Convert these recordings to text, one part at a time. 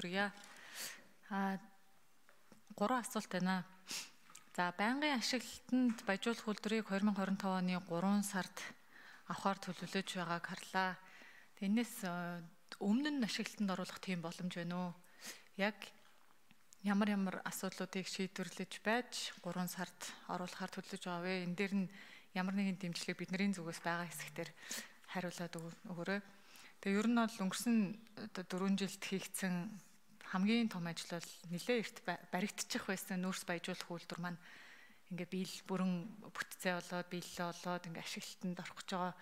хүргье. Аа гурван асуулт байна. За байнгын ашиглалтанд баяжуулах үйлдвэрийг 2025 оны 3 сард авахар төлөвлөж байгааг харлаа. Энээс өмнө нь ашиглалтанд оруулах тийм боломж байна уу? Яг ямар ямар асуудлуудыг шийдвэрлэж байж 3 сард оруулахар төлөвлөж байгаа вэ? Энэ дээр нь ямар нэгэн дэмжлэг бидний зүгээс байгаа хэсэгтэр хариулаад өгөөрэй. Тэгээ ер нь бол өнгөрсөн одоо 4 жилд хийгдсэн хамгийн том ажил бол нэлээ эрт баригдчих байсан нүүрс баяжуулах үйлдвэр маань ингээ биел бүрэн бүтцээ болоод биелэлээ болоод ингээ ашиглалтанд орох гэж байгаа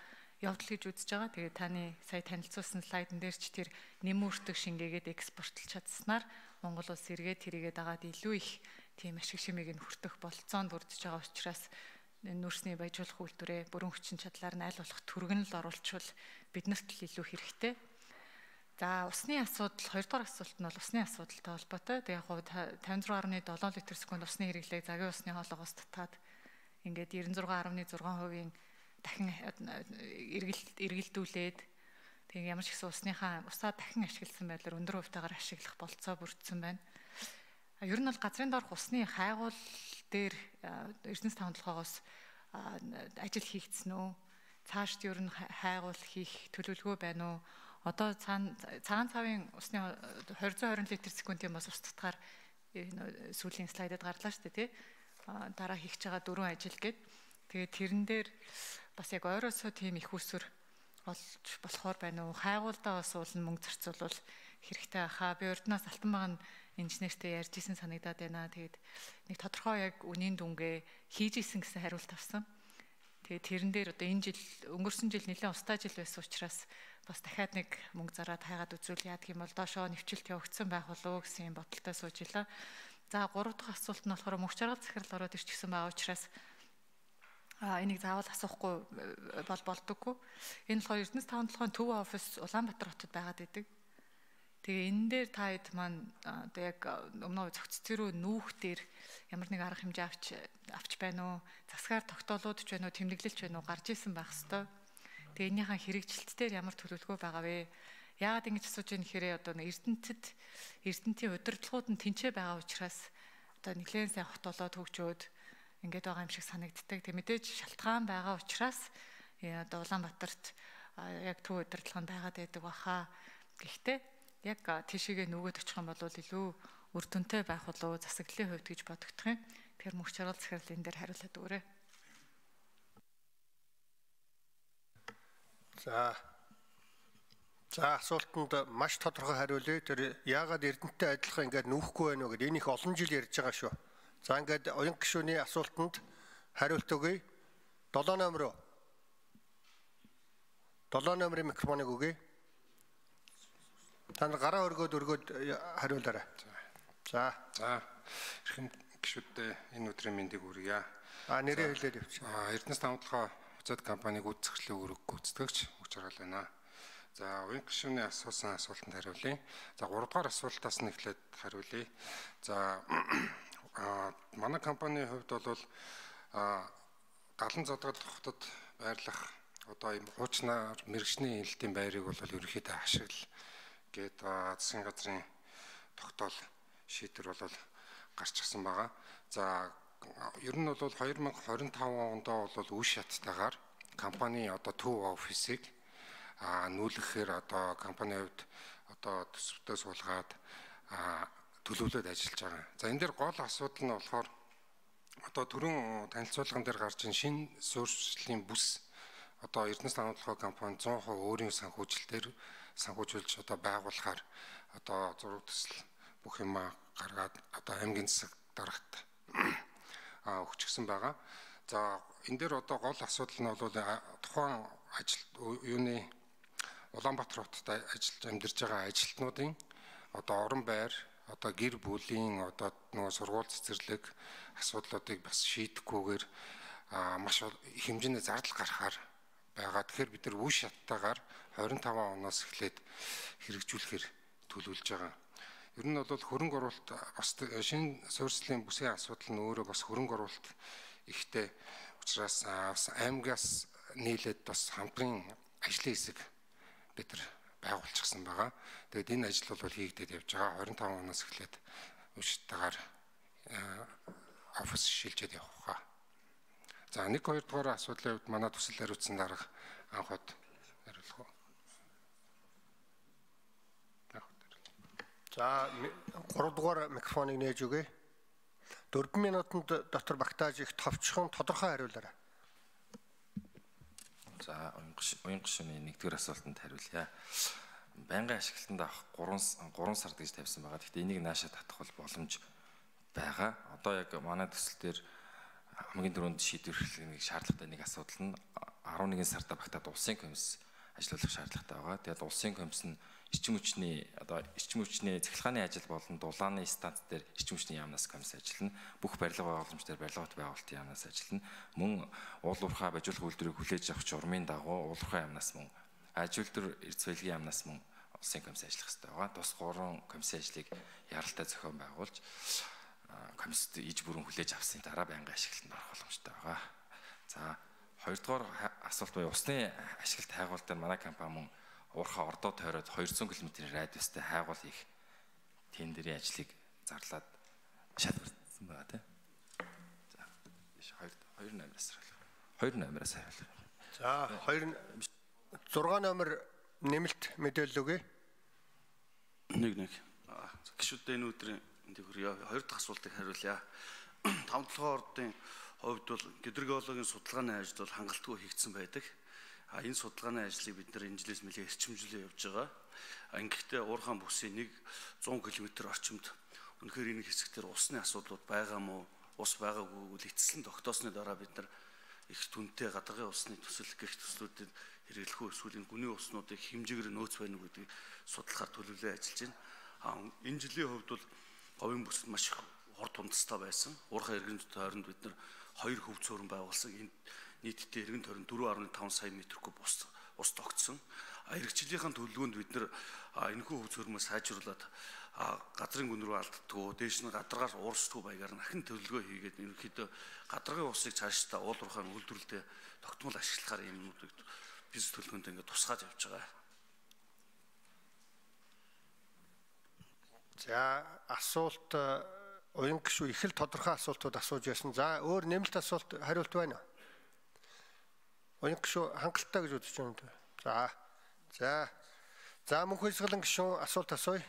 явдал гэж үзэж байгаа. Тэгээ таны сая танилцуулсан слайдн дээр ч тэр нэм үртэг шингээгээд экспортлж чадсанаар Монгол улс эргээд тэрийгээ дагаад илүү их тийм ашиг шимийг нь хүртэх болцоонд бүрдэж байгаа учраас нүүрсний баяжуулах үйлдвэрээ бүрэн хүчин чадлаар нь аль болох түргэн л оруулчвал биднэрт л илүү хэрэгтэй. За усны асуудал хоёрдугаар асуулт нь бол усны асуудалтай холбоотой. Тэг яг хуу 56.7 литр секунд усны хэрэглээг загийн усны хоолоогоос татаад ингээд 96.6%-ийн дахин эргэлдүүлээд тэг ямар ч гэсэн усныхаа усаа дахин ашигласан байдлаар өндөр хувьтайгаар ашиглах болцоо бүрдсэн байна. Ер нь бол газрын доорх усны хайгуул дээр Эрдэнэс таван толгоогоос ажил хийгдсэн үү? цаашд ер нь хайгуул хийх төлөвлөгөө байна уу? Одоо цагаан цавын усны 220 литр секундын бас ус татгаар сүүлийн слайдад гарлаа шүү дээ тий. Дараа хийх байгаа дөрвөн ажил гээд тэгээд тэрэн дээр бас яг ойроосоо тийм их усүр олж болохоор байна уу? Хайгуулдаа бас уулын мөнгө зарцуулвал хэрэгтэй хаа. Би урднаас алтан баг нь инженертэй ярьж исэн санагдаад байна. Тэгээд нэг тодорхой яг үнийн дүнгээ хийж исэн гэсэн хариулт авсан. Тэгээ тэрэн дээр одоо энэ жил өнгөрсөн жил нэлээд устаа жил байсан учраас бас дахиад нэг мөнгө зараад хайгаад үзүүл яадаг юм бол доошоо нэвчилт явагдсан байх болов уу гэсэн юм бодолтой сууж ила. За гурав дахь асуулт нь болохоор мөнх жаргал захирал ороод ирчихсэн байгаа учраас а энийг заавал асуухгүй э, бол болдоггүй. Энэ болохоор Эрдэнэс 5 толгойн төв офис Улаанбаатар хотод байгаад идэг. Тэгээ энэ дээр та хэд маань одоо яг өмнө зохицтой рүү нүүх дээр ямар нэг арга хэмжээ авч авч байна уу? Засгаар тогтоолууд ч байна уу, тэмдэглэлч байна уу гарч исэн байх хэвээр. Тэгээ энийхэн хэрэгжилт дээр ямар төлөвлөгөө байгаа вэ? Яагаад ингэж асууж ийм хэрэг одоо Эрдэнэтэд Эрдэнэтийн удирдлагууд нь тэнцээ байгаа учраас одоо нэлээд сайн хот болоод хөгжөөд ингээд байгаа юм шиг санагддаг. Тэг мэдээж шалтгаан байгаа учраас одоо Улаанбаатарт яг төв удирдлага нь байгаад байдаг баха. Гэхдээ яг тийшээгээ нөгөөд очих юм бол илүү үр дүнтэй байх болов засаглалын хувьд гэж бодогдох юм. Тэгэхээр мөнх чаргал захирал энэ дээр хариулаад өгөөрэй. За. За асуултанд маш тодорхой хариулъя. Тэр яагаад Эрдэнэтэй адилхан ингээд нүүхгүй байна вэ гэдэг энийг олон жил ярьж байгаа шүү. За ингээд оюн гишүүний асуултанд хариулт өгье. 7 номер. 7 номерын микрофоныг өгье. Та нар гараа өргөөд өргөөд хариулаарай. За. За. Эрхэм гишүүдтэй энэ өдрийн мэндийг хүргье. А нэрээ хэлээд явчих. А Эрдэнэс тавталгаа буцаад компаниг үдцэглээ өргөх гүйцэтгэгч өгч харгал байна. За, уян гишүүний асуусан асуултанд хариулъя. За, 3 дугаар асуултаас нь эхлээд хариулъя. За, а манай компанийн хувьд бол а галан зодгод хотод байрлах одоо юм хуучнаар мэрэгчний хэлтийн байрыг бол ерөнхийдөө ашигла гээд засгийн газрын тогтоол шийдвэр бол гарч ирсэн байгаа. За ер нь бол 2025 онд бол үе шаттайгаар компани одоо төв офисыг нүүлгэхээр одоо компанийн хувьд одоо төсөвтөө суулгаад төлөвлөд ажиллаж байгаа. За энэ дээр гол асуудал нь болохоор одоо түрүүн танилцуулган дээр гарч ин шин суурьшлийн бүс одоо Эрдэнэс санхүүгийн компани 100% өөрийн санхүүжилтээр санхүүжүүлж одоо байгуулахаар одоо зураг төсөл бүх юм гаргаад одоо аймгийн засаг дарагт өгчихсэн байгаа. За энэ дээр одоо гол асуудал нь бол тухайн ажил юуны Улаанбаатар хотод ажиллаж амьдарч байгаа ажилтнуудын одоо орон байр одоо гэр бүлийн одоо нөгөө сургууль цэцэрлэг асуудлуудыг бас шийдэхгүйгээр маш их хэмжээний зардал гарахаар байгаа. Тэгэхээр бид нар үе шаттайгаар 25 оноос эхлээд хэрэгжүүлэхээр төлөвлөж байгаа. Ер нь бол хөрөнгө оруулалт бас шинэ суурьслын бүсийн асуудал нь өөрөө бас хөрөнгө оруулалт ихтэй учраас бас аймгаас нийлээд бас хамтрын ажлын хэсэг бид нар байгуулчихсан байгаа. Тэгээд энэ ажил бол хийгдээд явж байгаа. 25 оноос эхлээд өшөлтөөр офис шилжээд явах хаа. За нэг хоёр дугаар асуудлын хувьд манай төсөл хариуцсан дарга анхад хариулах уу? За 3 дугаар микрофоныг нээж өгье. 4 минутанд доктор Бактаж их товчхон тодорхой хариулаарай. За уян гишүүний нэгдүгээр асуултанд хариулъя. Байнгын ашиглалтанд авах 3 3 сар гэж тавьсан байгаа. Гэхдээ энийг наашаа татах бол боломж байгаа. Одоо яг манай төсөл дээр хамгийн түрүүнд шийдвэрлэх шаардлагатай нэг асуудал нь 11 сарда багтаад улсын комисс ажиллах шаардлагатай байгаа. Тэгээд улсын комисс нь эрчим хүчний одоо эрчим хүчний цахилгааны ажил болон дулааны станц дээр эрчим хүчний яамнаас комисс ажиллана. Бүх барилга байгууламж дээр барилгат байгуулалтын яамнаас ажиллана. Мөн уул уурхай бажуулах үйлдвэрийг хүлээж авах журмын дагуу уул уурхай яамнаас мөн аж үйлдвэр эрдэс баялагын яамнаас мөн улсын комисс ажиллах хэрэгтэй байгаа. Тус гурван комиссийн ажлыг яралтай зохион байгуулж комиссд иж бүрэн хүлээж авсны дараа байнгын ашиглалтанд орох боломжтой байгаа. За хоёрдугаар асуулт буюу усны ашиглалт хайгуул дээр манай компани мөн уурхаа ордоо тойроод 200 км-ийн радиустай хайгуул хийх тендерийн ажлыг зарлаад шалгартсан байгаа тийм. За биш 2 2 номероос хариулах. 2 номероос хариулах. За 2 6 номер нэмэлт мэдээлэл өгье. Нэг нэг. Гişүдээ энэ өдрийн энд хүрээ хоёр дахь асуултыг хариулъя. Таван толгой ордын хувьд бол гидрологийн судалгааны ажил бол хангалтгүй хийгдсэн байдаг. А энэ судалгааны ажлыг бид нар энэ жилээс нэлээд эрчимжүүлээ явж байгаа. А ингэхдээ уурхаан бүсийн 1 100 км орчимд үнэхээр энэ хэсгээр усны асуудлууд байгаа мó ус байгаагүй эцэслэн тогтоосны дараа бид нар их түнтэй гадагын усны төсөл гэх төслүүдэд хэрэглэхүү эсвэл энэ гүний уснуудыг хэмжээгээр нөөц байна уу гэдгийг судлахаар төлөвлөө ажиллаж байна. А энэ жилийн хувьд бол говийн бүсэд маш их хурд тундастай байсан. Уурхай иргэн тойронд бид нар хоёр хөв цөөрөн байгуулсан. Энд нийтдээ иргэн тойронд 4.5 сая метр куб ус ус тогтсон. Иргэжлийнхэн төлөвлөгөөнд бид нар энэхүү хөв цөөрмөө сайжруулад газрын гүн рүү алддаггүй дээш нь гадаргаар уурсдаггүй баягаар дахин төлөвлөгөө хийгээд ерөнхийдөө гадаргын усыг цаашдаа уул уурхайн үйлдвэрлэлд тогтмол ашиглахаар юм юмнуудыг бизнес төлөвлөгөөнд ингээд тусгаж явж байгаа. За асуулт э, уян гişүү их л тодорхой асуултууд асууж байсан. За өөр нэмэлт асуулт хариулт байна уу? Уян гişүү хангалттай гэж үзэж байна. За. За. За мөнх хөлсгөлэн гişүүн асуулт асууя.